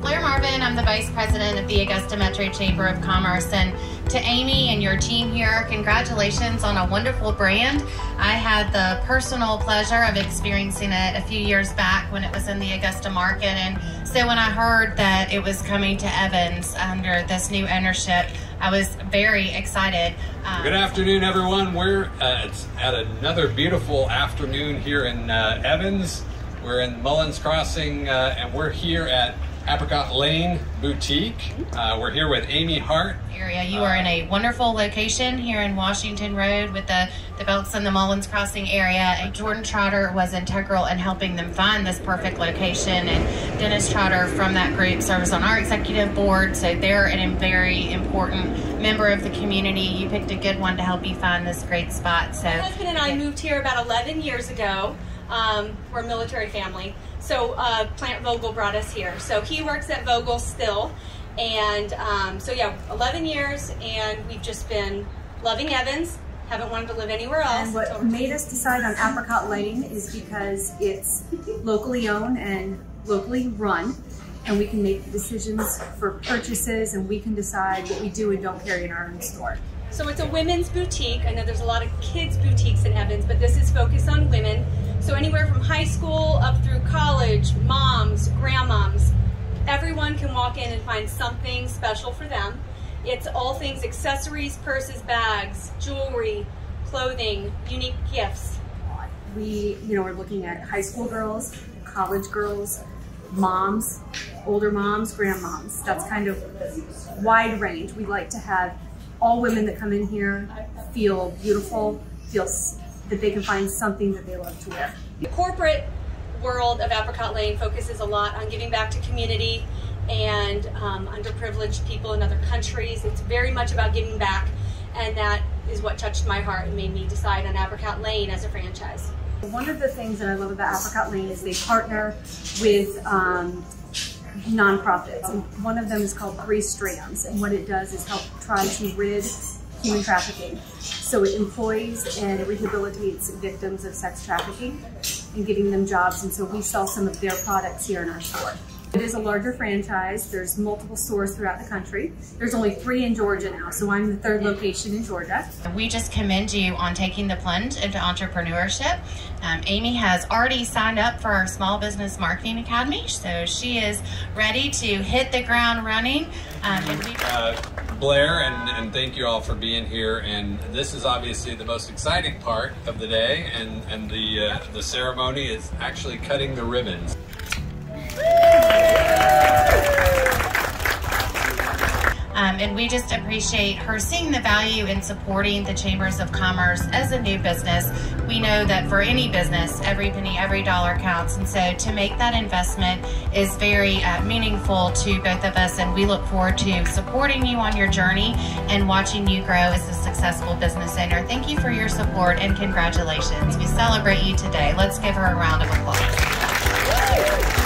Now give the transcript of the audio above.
Blair Marvin. I'm the Vice President of the Augusta Metro Chamber of Commerce. And to Amy and your team here, congratulations on a wonderful brand. I had the personal pleasure of experiencing it a few years back when it was in the Augusta market. And so when I heard that it was coming to Evans under this new ownership, I was very excited. Um, Good afternoon, everyone. We're uh, at another beautiful afternoon here in uh, Evans. We're in Mullins Crossing, uh, and we're here at Apricot Lane Boutique. Uh, we're here with Amy Hart. Area. You are in a wonderful location here in Washington Road with the, the Belks and the Mullins Crossing area. And Jordan Trotter was integral in helping them find this perfect location. And Dennis Trotter from that group serves on our executive board. So they're a very important member of the community. You picked a good one to help you find this great spot. So My husband and I moved here about 11 years ago. Um, we're a military family. So uh, Plant Vogtle brought us here. So he works at Vogtle still. And um, so yeah, 11 years and we've just been loving Evans. Haven't wanted to live anywhere else. And what made us decide on Apricot Lane is because it's locally owned and locally run and we can make decisions for purchases and we can decide what we do and don't carry in our own store. So it's a women's boutique. I know there's a lot of kids boutiques in Evans, but this is focused on women. So anywhere from high school up through college, moms, grandmoms, everyone can walk in and find something special for them. It's all things accessories, purses, bags, jewelry, clothing, unique gifts. We, you know, we're looking at high school girls, college girls, moms, older moms, grandmoms. That's kind of wide range. We like to have all women that come in here feel beautiful, feel that they can find something that they love to wear. The corporate world of Apricot Lane focuses a lot on giving back to community and um, underprivileged people in other countries. It's very much about giving back, and that is what touched my heart and made me decide on Apricot Lane as a franchise. One of the things that I love about Apricot Lane is they partner with um, nonprofits. And one of them is called Three Strands, and what it does is help try to rid human trafficking. So it employs and rehabilitates victims of sex trafficking and giving them jobs. And so we sell some of their products here in our store. It is a larger franchise. There's multiple stores throughout the country. There's only three in Georgia now, so I'm the third location in Georgia. We just commend you on taking the plunge into entrepreneurship. Um, Amy has already signed up for our Small Business Marketing Academy, so she is ready to hit the ground running. Um, uh, Blair, and, and thank you all for being here. And this is obviously the most exciting part of the day, and, and the, uh, the ceremony is actually cutting the ribbons. Um, and we just appreciate her seeing the value in supporting the Chambers of Commerce as a new business. We know that for any business, every penny, every dollar counts. And so to make that investment is very uh, meaningful to both of us. And we look forward to supporting you on your journey and watching you grow as a successful business owner. Thank you for your support and congratulations. We celebrate you today. Let's give her a round of applause.